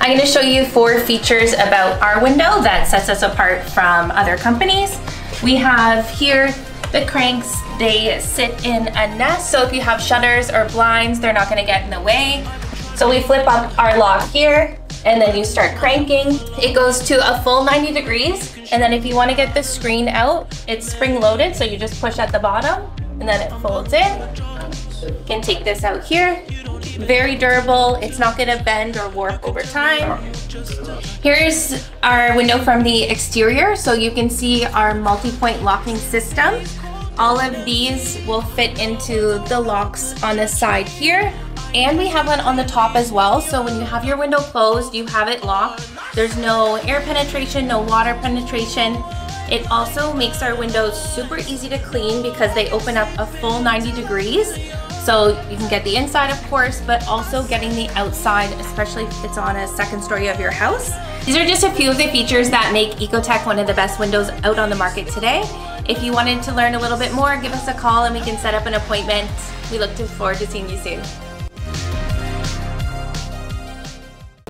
I'm to show you four features about our window that sets us apart from other companies. We have here the cranks, they sit in a nest, so if you have shutters or blinds, they're not going to get in the way. So we flip up our lock here, and then you start cranking. It goes to a full 90 degrees, and then if you want to get the screen out, it's spring loaded, so you just push at the bottom, and then it folds in. You can take this out here. Very durable, it's not gonna bend or warp over time. Here's our window from the exterior, so you can see our multi-point locking system. All of these will fit into the locks on the side here. And we have one on the top as well, so when you have your window closed, you have it locked. There's no air penetration, no water penetration. It also makes our windows super easy to clean because they open up a full 90 degrees. So you can get the inside, of course, but also getting the outside, especially if it's on a second story of your house. These are just a few of the features that make Ecotech one of the best windows out on the market today. If you wanted to learn a little bit more, give us a call and we can set up an appointment. We look forward to seeing you soon.